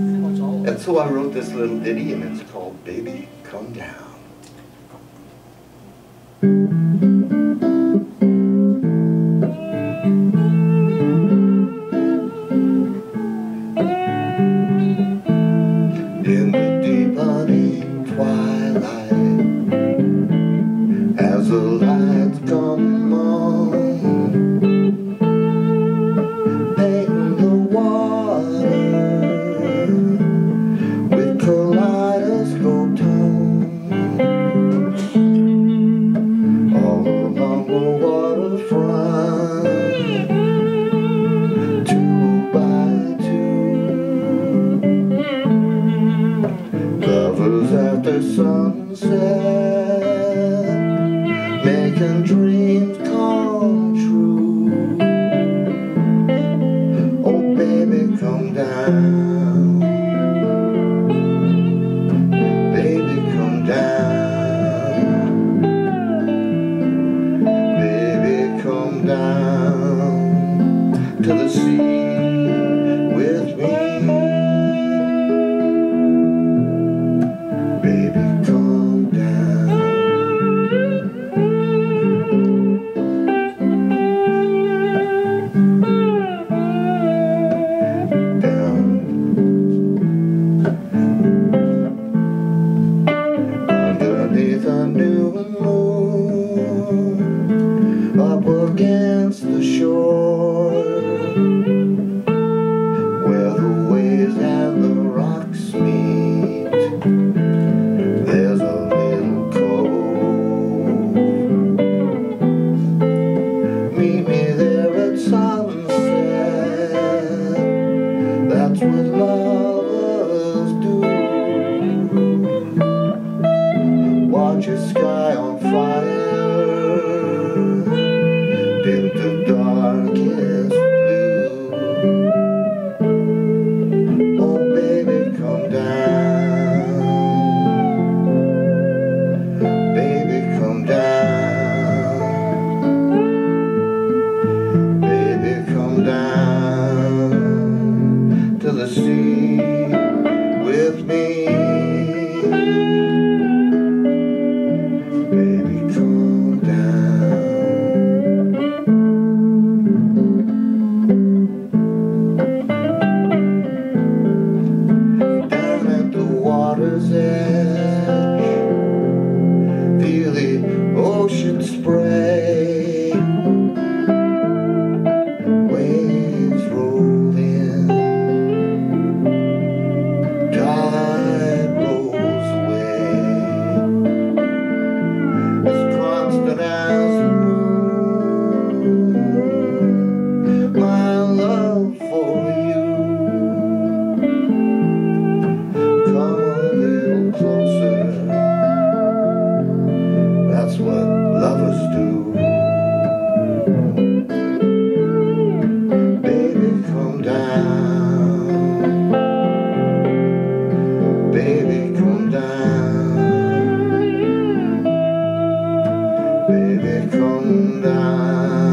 And so I wrote this little ditty and it's called Baby Come Down. Sunset Making dreams come true. Oh baby come down Underneath a new moon, up against the shore, Watch a sky on fire. Dim to darkest blue. Oh baby, come down. Baby, come down. Baby, come down to the sea roses. from down.